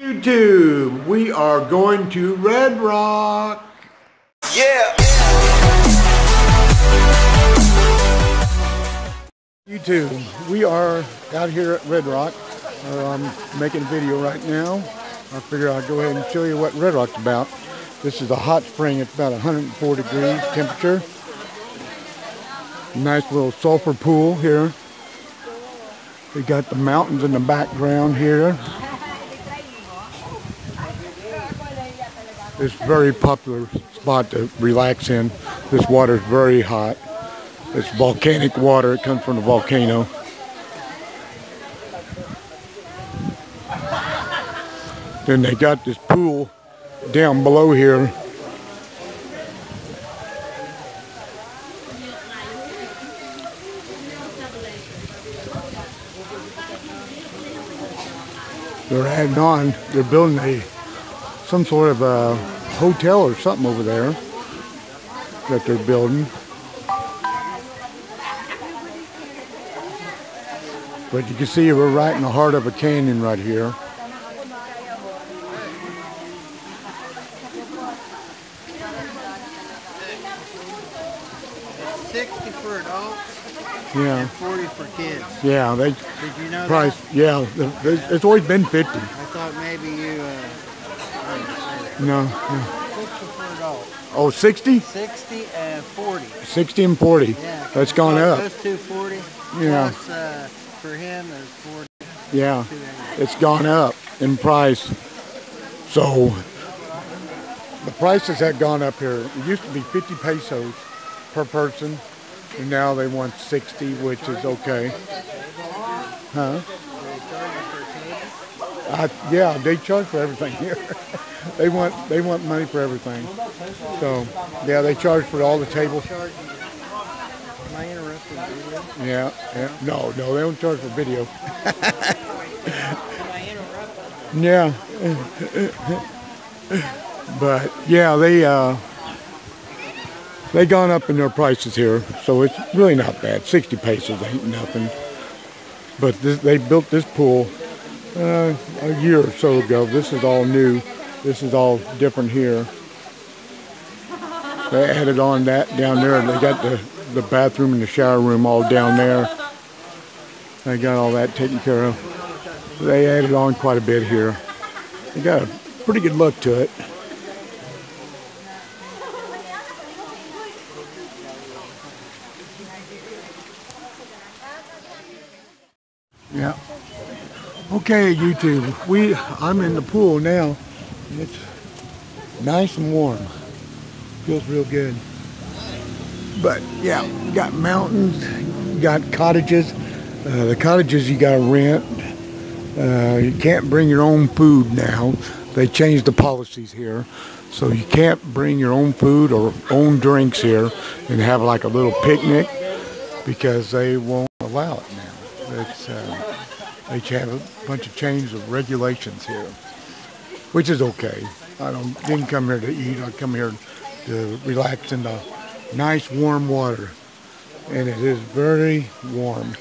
YouTube, we are going to Red Rock. Yeah. YouTube, we are out here at Red Rock. I'm um, making a video right now. I figure I'll go ahead and show you what Red Rock's about. This is a hot spring. It's about 104 degrees temperature. Nice little sulfur pool here. We got the mountains in the background here. It's very popular spot to relax in. This water is very hot. It's volcanic water. It comes from the volcano. Then they got this pool down below here. They're adding on. They're building a some sort of a hotel or something over there that they're building. But you can see we're right in the heart of a canyon right here. Sixty for adults Yeah, and forty for kids. yeah, they Did you know price. that? Yeah, it's always been 50. I thought maybe you. Uh, I didn't say that. No, no. Sixty. Oh, 60? Sixty and forty. 60 and 40. Yeah. That's gone up. Those two forty. Yeah. Plus uh, for him is forty. Yeah, Two eighty. it's gone up in price. So the prices have gone up here. It used to be 50 pesos per person, and now they want 60, which is okay. Huh? Uh, yeah, they charge for everything here. they want they want money for everything. So yeah, they charge for all the tables. Am I video? Yeah, yeah. No, no, they don't charge for video. Yeah. but yeah, they uh they gone up in their prices here, so it's really not bad. 60 pesos ain't nothing. But this, they built this pool uh, a year or so ago. This is all new. This is all different here. They added on that down there. They got the, the bathroom and the shower room all down there. They got all that taken care of. They added on quite a bit here. They got a pretty good look to it. Yeah. Okay, YouTube. We I'm in the pool now. It's nice and warm. Feels real good. But yeah, got mountains, got cottages. Uh, the cottages you gotta rent. Uh, you can't bring your own food now. They changed the policies here. So you can't bring your own food or own drinks here and have like a little picnic because they won't allow it now. It's, uh, they have a bunch of changes of regulations here, which is okay. I don't didn't come here to eat. I come here to relax in the nice warm water, and it is very warm.